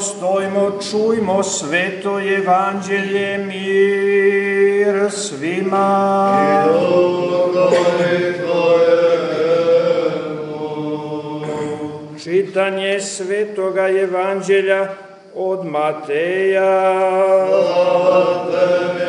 Stojmo, čujmo sveto evanđelje, mir svima. Čitanje svetoga evanđelja od Mateja. Slava tebi,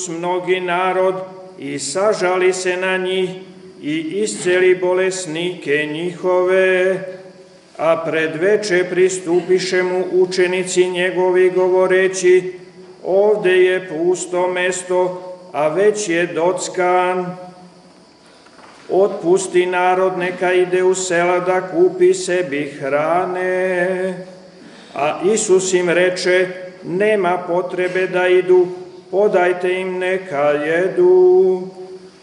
Isus mnogi narod i sažali se na njih i isceli bolesnike njihove, a pred veče pristupiše mu učenici njegovi govoreći, ovde je pusto mesto, a već je dockan. Otpusti narod, neka ide u sela da kupi sebi hrane. A Isus im reče, nema potrebe da idu, podajte im neka jedu.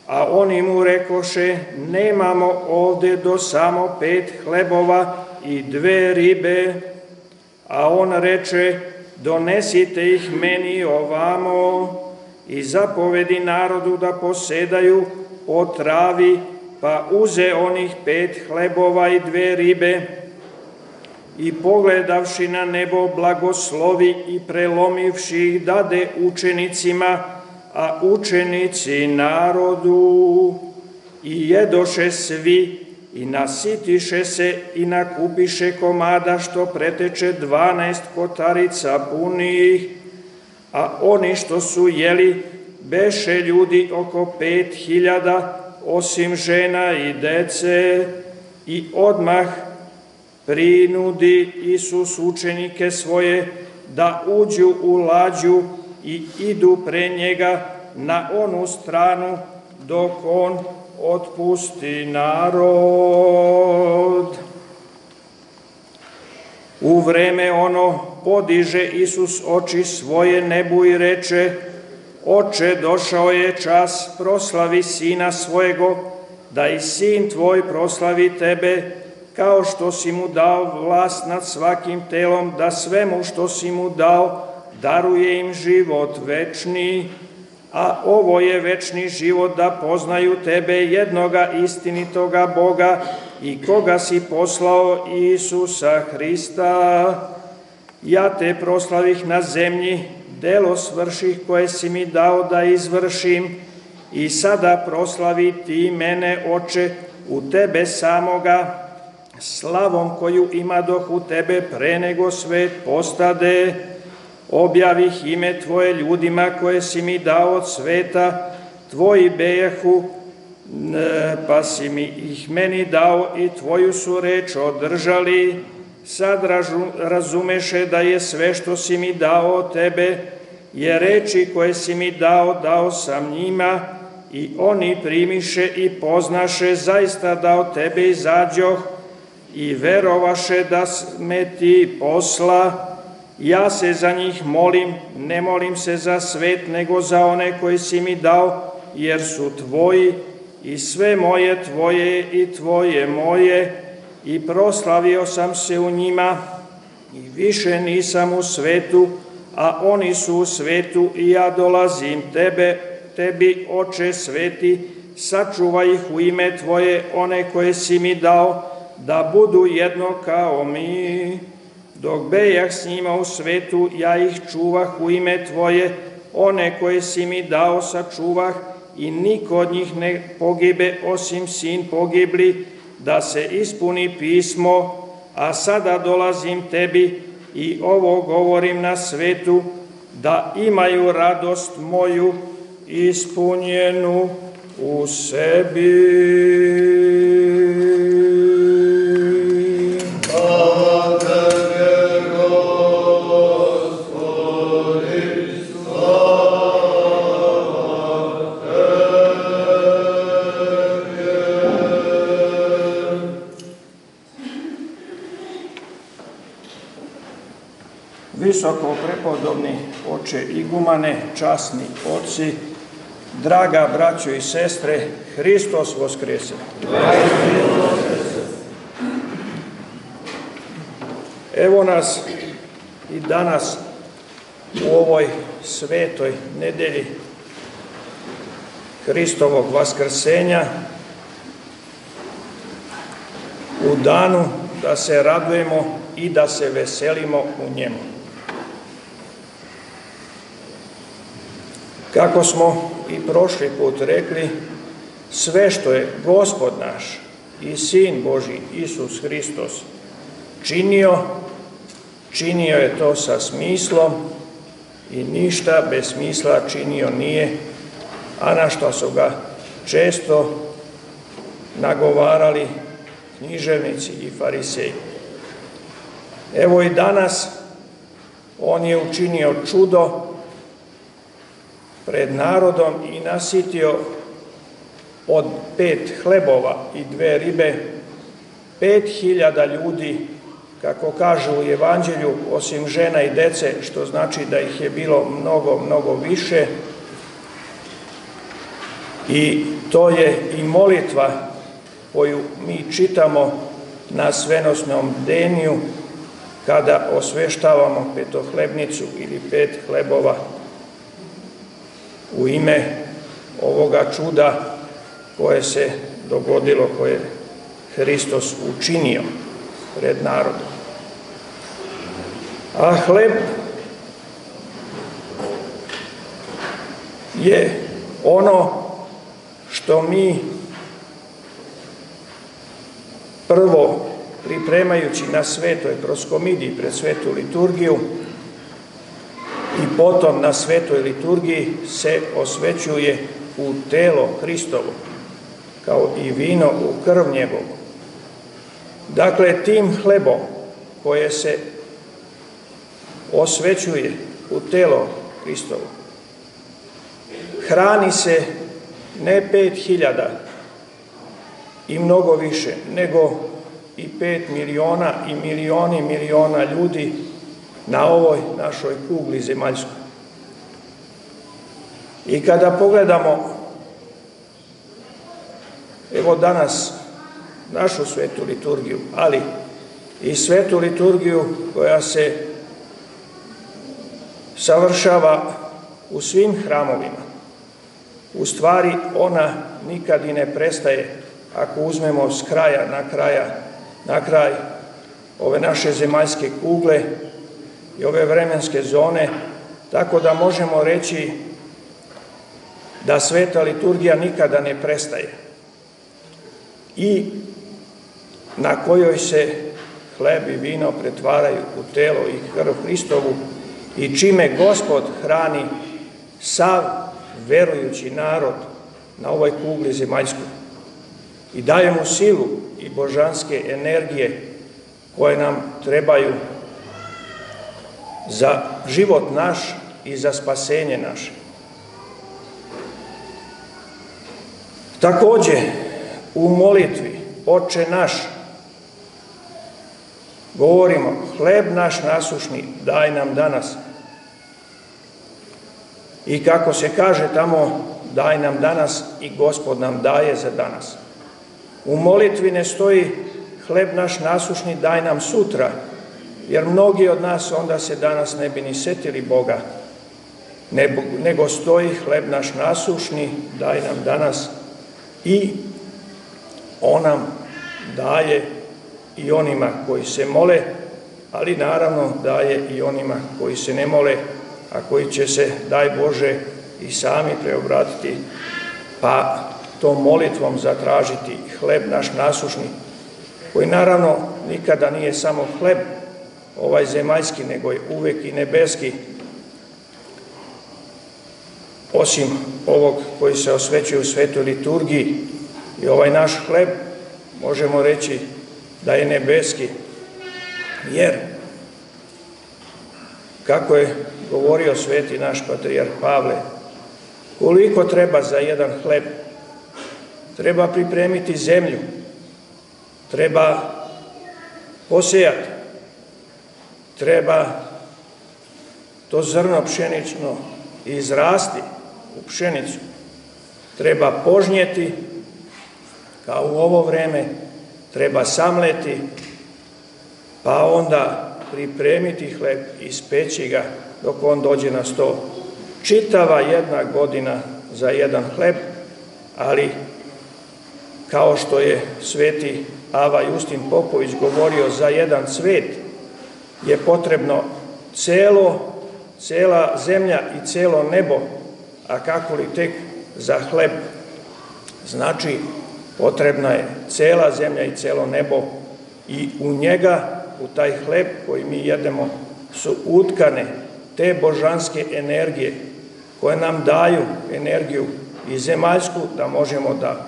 A oni mu rekoše, nemamo ovde do samo pet hlebova i dve ribe. A on reče, donesite ih meni ovamo i zapovedi narodu da posedaju o travi, pa uze onih pet hlebova i dve ribe i pogledavši na nebo blagoslovi i prelomivši ih dade učenicima, a učenici narodu. I jedoše svi i nasitiše se i nakupiše komada što preteče dvanaest kotarica punih, a oni što su jeli beše ljudi oko pet hiljada, osim žena i dece, i odmah prinudi Isus učenike svoje da uđu u lađu i idu pre njega na onu stranu dok on otpusti narod. U vreme ono podiže Isus oči svoje nebu i reče Oče, došao je čas, proslavi sina svojego, da i sin tvoj proslavi tebe, kao što si mu dao vlast nad svakim telom, da svemu što si mu dao daruje im život večni, a ovo je večni život da poznaju tebe jednoga istinitoga Boga i koga si poslao Isusa Hrista. Ja te proslavih na zemlji, delo svrših koje si mi dao da izvršim i sada proslavi ti mene, oče, u tebe samoga, slavom koju ima doh u tebe pre nego svet postade, objavih ime Tvoje ljudima koje si mi dao od sveta, Tvoji bejahu, pa si mi ih meni dao i Tvoju su reč održali, sad razumeše da je sve što si mi dao od Tebe, je reči koje si mi dao, dao sam njima, i oni primiše i poznaše zaista da od Tebe izađoh, i verovaše da me ti posla, ja se za njih molim, ne molim se za svet, nego za one koji si mi dao, jer su tvoji i sve moje tvoje i tvoje moje. I proslavio sam se u njima i više nisam u svetu, a oni su u svetu i ja dolazim tebe, tebi, oče sveti, sačuvaj ih u ime tvoje, one koje si mi dao, da budu jedno kao mi. Dok bejah s njima u svetu, ja ih čuvah u ime Tvoje, one koje si mi dao sačuvah i niko od njih ne pogibe osim sin pogibli, da se ispuni pismo, a sada dolazim Tebi i ovo govorim na svetu, da imaju radost moju ispunjenu u sebi. Igumane, časni oci, draga braćo i sestre, Hristos Voskrese. Evo nas i danas u ovoj svetoj nedelji Hristovog vaskrsenja u danu da se radujemo i da se veselimo u njemu. Kako smo i prošli put rekli, sve što je Gospod naš i Sin Boži Isus Hristos činio, činio je to sa smislom i ništa bez smisla činio nije, a na što su ga često nagovarali književnici i fariseji. Evo i danas on je učinio čudo pred narodom i nasitio od pet hlebova i dve ribe pet hiljada ljudi, kako kažu u evanđelju, osim žena i dece, što znači da ih je bilo mnogo, mnogo više. I to je i molitva koju mi čitamo na svenosnom deniju kada osveštavamo petohlebnicu ili pet hlebova u ime ovoga čuda koje se dogodilo, koje je Hristos učinio pred narodom. A hleb je ono što mi prvo pripremajući na svetoj proskomidiji pred svetu liturgiju potom na svetoj liturgiji se osvećuje u telo Hristovo, kao i vino u krv njegovu. Dakle, tim hlebom koje se osvećuje u telo Hristovo, hrani se ne pet hiljada i mnogo više, nego i pet miliona i milioni miliona ljudi na ovoj našoj kugli zemaljskoj. I kada pogledamo, evo danas, našu svetu liturgiju, ali i svetu liturgiju koja se savršava u svim hramovima. U stvari ona nikad i ne prestaje ako uzmemo s kraja na kraja na kraj ove naše zemaljske kugle i ove vremenske zone, tako da možemo reći da sveta liturgija nikada ne prestaje i na kojoj se hleb i vino pretvaraju u telo i krv Hristovu i čime Gospod hrani sav verujući narod na ovoj kugli zemaljskoj. I daje mu silu i božanske energije koje nam trebaju za život naš i za spasenje naše. Takođe, u molitvi Oče naš govorimo hleb naš nasušni daj nam danas. I kako se kaže tamo daj nam danas i gospod nam daje za danas. U molitvi ne stoji hleb naš nasušni daj nam sutra, jer mnogi od nas onda se danas ne bi ni setili Boga, nego stoji hleb naš nasušni daj nam danas. I on nam daje i onima koji se mole, ali naravno daje i onima koji se ne mole, a koji će se, daj Bože, i sami preobratiti, pa tom molitvom zatražiti hleb naš nasušni, koji naravno nikada nije samo hleb ovaj zemaljski, nego je uvek i nebeski, osim ovog koji se osvećuje u svetoj liturgiji. I ovaj naš hleb, možemo reći da je nebeski, jer kako je govorio sveti naš patrijar Pavle, koliko treba za jedan hleb? Treba pripremiti zemlju, treba posejati, treba to zrno pšenično izrasti u pšenicu, treba požnjeti, kao u ovo vreme, treba samleti, pa onda pripremiti hleb i speći ga dok on dođe na sto. Čitava jedna godina za jedan hleb, ali kao što je sveti Ava Justin Popović govorio za jedan cvet je potrebno celo, cela zemlja i celo nebo, a kako li tek za hleb. Znači, potrebna je cela zemlja i celo nebo i u njega, u taj hleb koji mi jedemo, su utkane te božanske energije koje nam daju energiju i zemaljsku da možemo da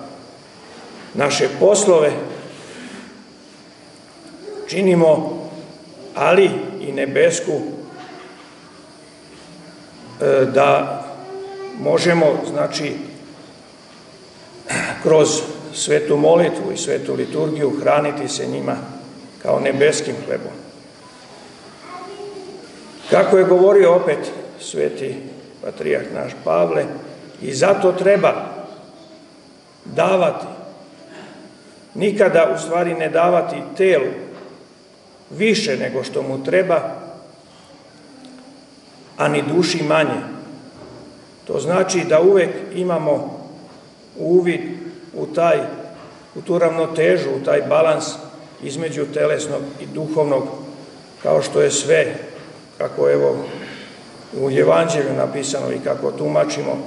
naše poslove činimo, ali i nebesku e, da možemo, znači, kroz svetu molitvu i svetu liturgiju hraniti se njima kao nebeskim hlebom. Kako je govorio opet sveti patrijak naš Pavle, i zato treba davati, nikada u stvari ne davati telu više nego što mu treba, a ni duši manje. To znači da uvek imamo uvid u taj, u tu ravnotežu, u taj balans između telesnog i duhovnog, kao što je sve, kako evo u Evanđelju napisano i kako tumačimo,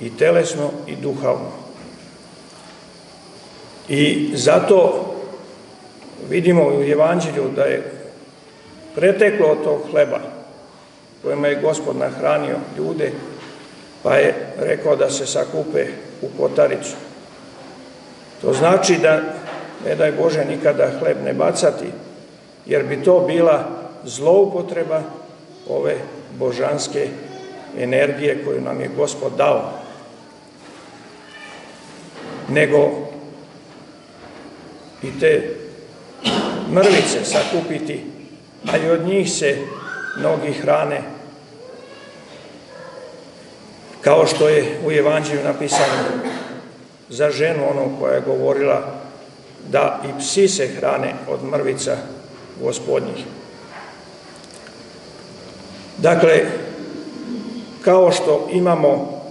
i telesno i duhovno. I zato vidimo u Evanđelju da je preteklo od tog hleba kojima je gospod nahranio ljude, pa je rekao da se sakupe u kotaricu. To znači da, ne daj Bože, nikada hleb ne bacati, jer bi to bila zloupotreba ove božanske energije koju nam je gospod dao. Nego i te mrvice sakupiti, a i od njih se mnogi hrane kao što je u Evanđelju napisano za ženu ono koja je govorila da i psi se hrane od mrvica gospodnjih. Dakle, kao što imamo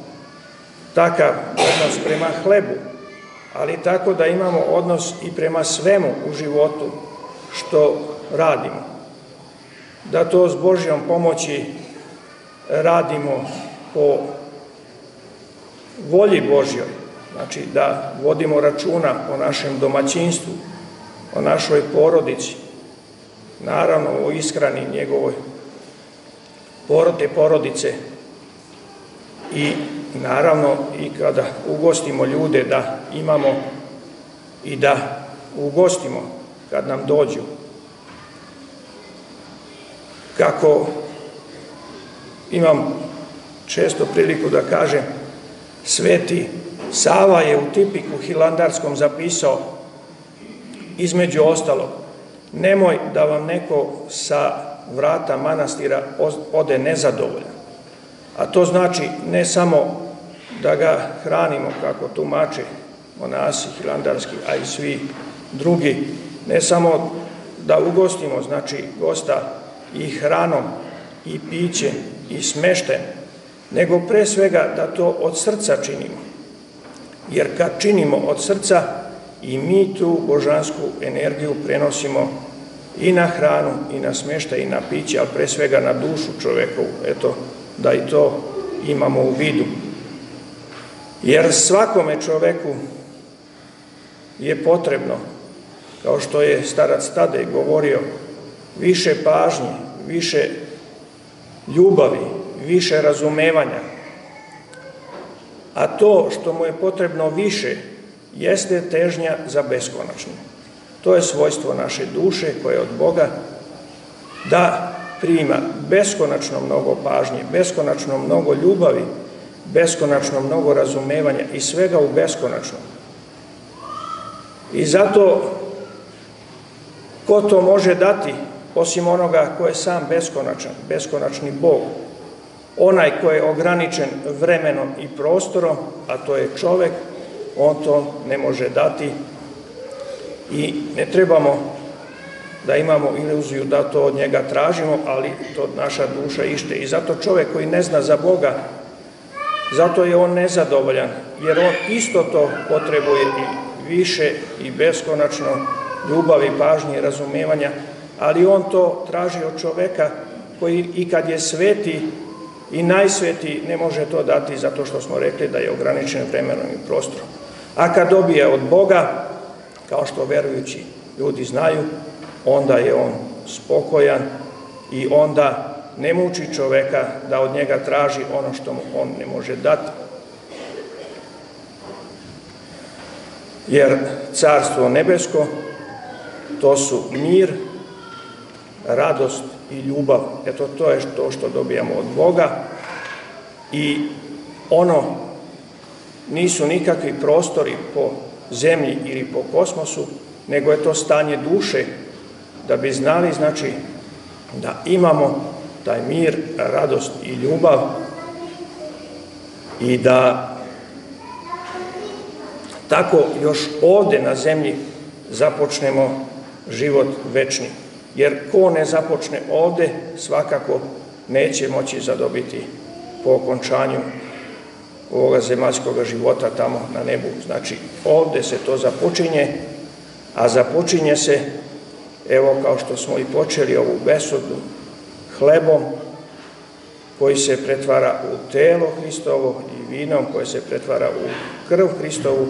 takav odnos prema hlebu, ali tako da imamo odnos i prema svemu u životu što radimo. Da to s Božjom pomoći radimo po volji Božjoj, znači da vodimo računa o našem domaćinstvu, o našoj porodici, naravno o ishrani njegovoj porode, porodice i naravno i kada ugostimo ljude da imamo i da ugostimo kad nam dođu. Kako imam često priliku da kažem, sveti Sava je u tipiku hilandarskom zapisao između ostalog, nemoj da vam neko sa vrata manastira ode nezadovoljan. A to znači ne samo da ga hranimo kako tumače monasi hilandarski, a i svi drugi, ne samo da ugostimo, znači gosta i hranom, i piće, i smešten, nego pre svega da to od srca činimo. Jer kad činimo od srca, i mi tu božansku energiju prenosimo i na hranu, i na smeštaj, i na piće, ali pre svega na dušu čovekovu. Eto, da i to imamo u vidu. Jer svakome čoveku je potrebno, kao što je starac Tadej govorio, više pažnje, više ljubavi, više razumevanja. A to što mu je potrebno više jeste težnja za beskonačnim. To je svojstvo naše duše koje je od Boga da prima beskonačno mnogo pažnje, beskonačno mnogo ljubavi, beskonačno mnogo razumevanja i svega u beskonačnom. I zato ko to može dati osim onoga ko je sam beskonačan, beskonačni Bog, onaj ko je ograničen vremenom i prostorom, a to je čovek, on to ne može dati i ne trebamo da imamo iluziju da to od njega tražimo, ali to naša duša ište. I zato čovjek koji ne zna za Boga, zato je on nezadovoljan, jer on isto to potrebuje i više i beskonačno ljubavi, pažnje razumevanja, ali on to traži od čoveka koji i kad je sveti i najsveti ne može to dati zato što smo rekli da je ograničen vremenom i prostorom. A kad dobije od Boga, kao što verujući ljudi znaju, onda je on spokojan i onda ne muči čoveka da od njega traži ono što mu on ne može dati. Jer carstvo nebesko to su mir, radost i ljubav. Eto, to je to što dobijamo od Boga i ono nisu nikakvi prostori po zemlji ili po kosmosu, nego je to stanje duše, da bi znali, znači, da imamo taj mir, radost i ljubav i da tako još ovde na zemlji započnemo život večni. Jer ko ne započne ovde, svakako neće moći zadobiti po okončanju ovoga zemaljskog života tamo na nebu. Znači, ovde se to započinje, a započinje se, evo kao što smo i počeli ovu besudu, hlebom koji se pretvara u telo Hristovo i vinom koje se pretvara u krv Hristovu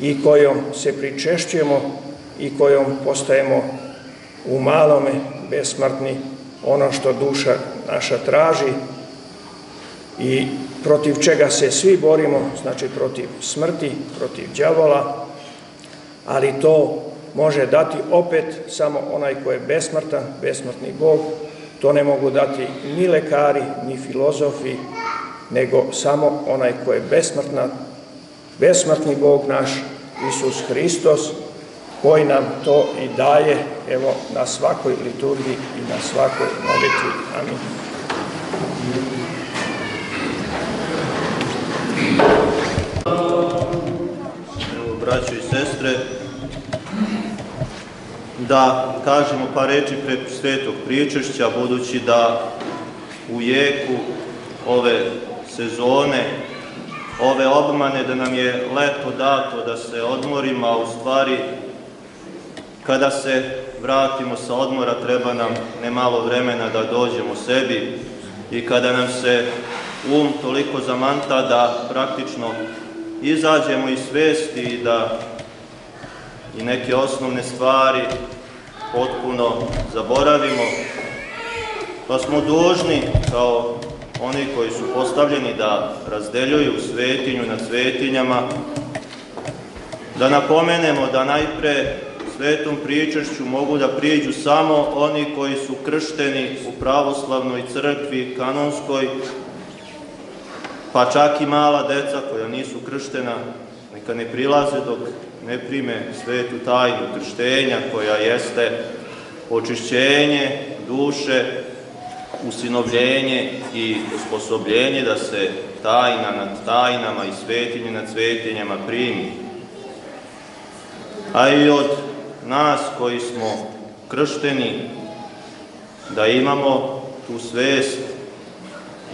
i kojom se pričešćujemo i kojom postajemo u malome besmrtni ono što duša naša traži i protiv čega se svi borimo, znači protiv smrti, protiv đavola, ali to može dati opet samo onaj ko je besmrtan, besmrtni Bog, to ne mogu dati ni lekari, ni filozofi, nego samo onaj ko je besmrtna, besmrtni Bog naš, Isus Hristos, koji nam to i daje, evo, na svakoj liturgiji i na svakoj molitvi. Amin. Evo, braćo i sestre, da kažemo par reči pre svetog pričešća, budući da u jeku ove sezone, ove obmane, da nam je leto dato da se odmorimo, a u stvari kada se vratimo sa odmora treba nam nemalo vremena da dođemo sebi i kada nam se um toliko zamanta da praktično izađemo iz svesti i da i neke osnovne stvari potpuno zaboravimo, pa smo dužni kao oni koji su postavljeni da razdeljuju svetinju nad svetinjama, da napomenemo da najpre svetom pričašću mogu da prijeđu samo oni koji su kršteni u pravoslavnoj crkvi kanonskoj, pa čak i mala deca koja nisu krštena, neka ne prilaze dok ne prime svetu tajnu krštenja koja jeste očišćenje duše, usinovljenje i osposobljenje da se tajna nad tajnama i svetinje nad svetinjama primi. A i od nas koji smo kršteni, da imamo tu svest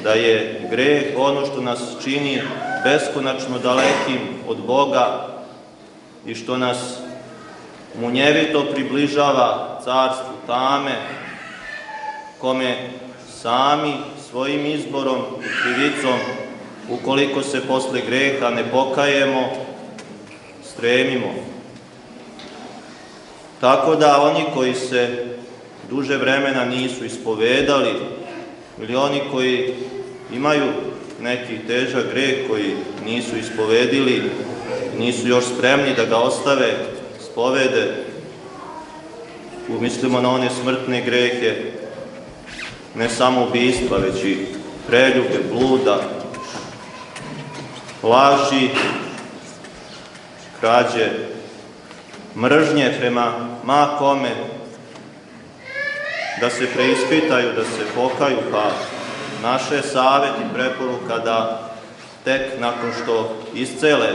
da je greh ono što nas čini beskonačno dalekim od Boga i što nas munjevito približava carstvu tame, kome sami svojim izborom i krivicom, ukoliko se posle greha ne pokajemo, stremimo. Tako da oni koji se duže vremena nisu ispovedali ili oni koji imaju neki težak greh koji nisu ispovedili, nisu još spremni da ga ostave, spovede, umislimo na one smrtne grehe, ne samo ubistva, već i preljube, bluda, laži, krađe, mržnje prema ma kome, da se preispitaju, da se pokaju, pa naše savjet i preporuka da tek nakon što iscele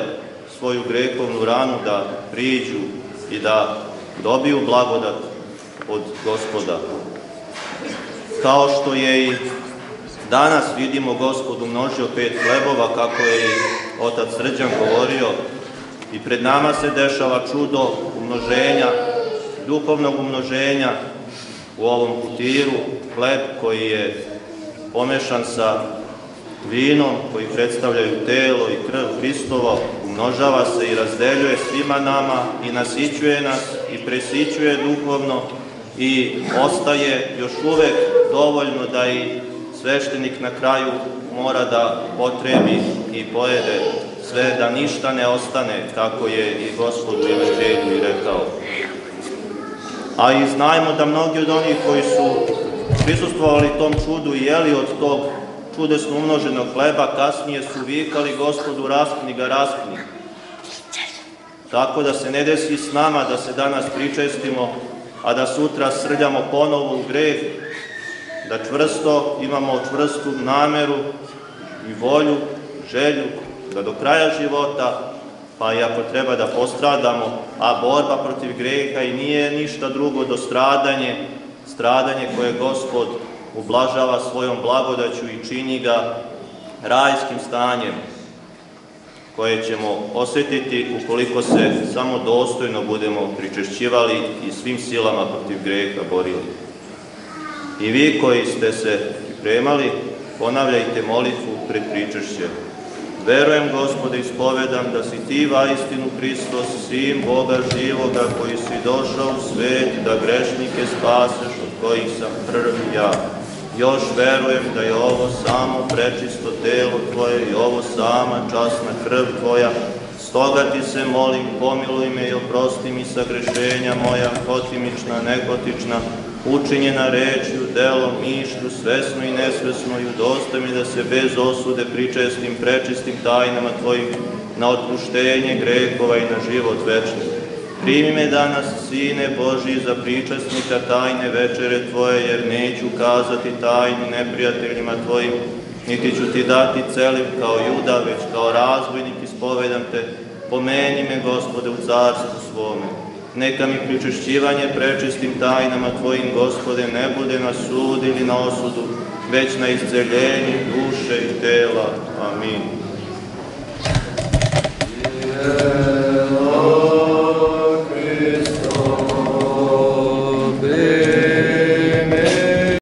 svoju grehovnu ranu da priđu i da dobiju blagodat od gospoda. Kao što je i danas vidimo gospod umnožio pet hlebova, kako je i otac Srđan govorio, i pred nama se dešava čudo umnoženja, duhovnog umnoženja u ovom kutiru, hleb koji je pomešan sa vinom koji predstavljaju telo i krv Hristovo, umnožava se i razdeljuje svima nama i nasićuje nas i presićuje duhovno i ostaje još uvek dovoljno da i sveštenik na kraju mora da potrebi i pojede sve da ništa ne ostane, kako je i gospod u Evanđelju i rekao. A i znajmo da mnogi od onih koji su prisustvovali tom čudu i jeli od tog čudesno umnoženog hleba, kasnije su vikali gospodu raspni ga, raspni. Tako da se ne desi s nama da se danas pričestimo, a da sutra srljamo ponovo u greh, da čvrsto imamo čvrstu nameru i volju, želju, da do kraja života, pa i ako treba da postradamo, a borba protiv greha i nije ništa drugo do stradanje, stradanje koje gospod ublažava svojom blagodaću i čini ga rajskim stanjem, koje ćemo osjetiti ukoliko se samo dostojno budemo pričešćivali i svim silama protiv greha borili. I vi koji ste se pripremali, ponavljajte molitvu pred pričešćem. Verujem, Gospode, ispovedam da si ti va istinu Hristos, sin Boga živoga, koji si došao u svet da grešnike spaseš, od kojih sam prvi ja. Još verujem da je ovo samo prečisto telo Tvoje i ovo sama časna krv Tvoja. Stoga ti se molim, pomiluj me i oprosti mi sagrešenja moja, hotimična, nehotična, učinjena rečju, delom, mišlju, svesno i nesvesno i udosta mi da se bez osude pričestim, prečistim tajnama Tvojim na otpuštenje grehova i na život večni. Primi me danas, Sine Boži, za pričasnika tajne večere Tvoje, jer neću kazati tajnu neprijateljima Tvojim, niti ću ti dati celim kao juda, već kao razbojnik ispovedam te, pomeni me, Gospode, u carstvu svome. Neka mi pričešćivanje prečistim tajnama Tvojim, Gospode, ne bude na sud ili na osudu, već na isceljenje duše i tela. Amin. Yeah.